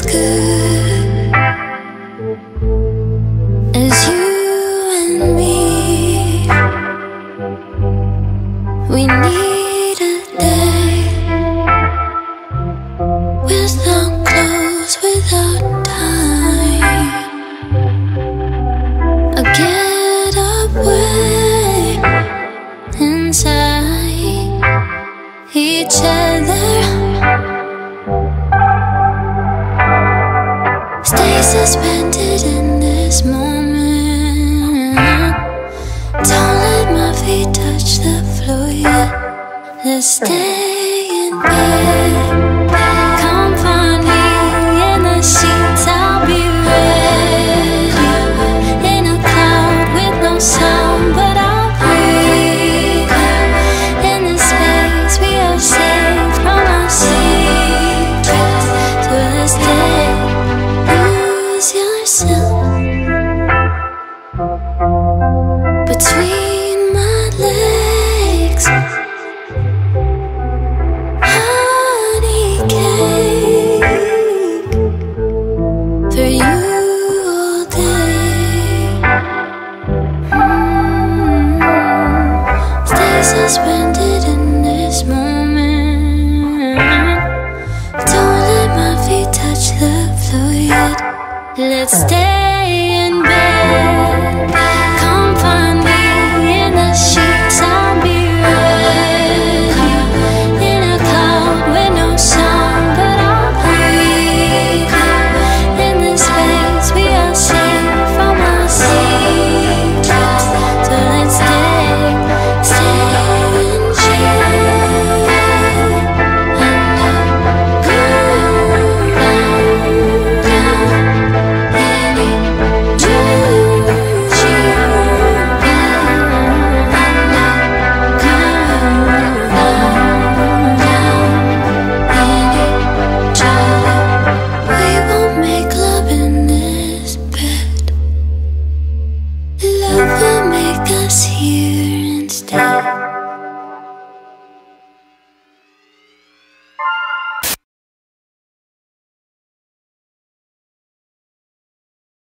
good as you and me. We need a day without clothes, without time. A getaway inside each other. Stay suspended in this moment. Don't let my feet touch the floor yet. Let's stay in bed. Let's stay.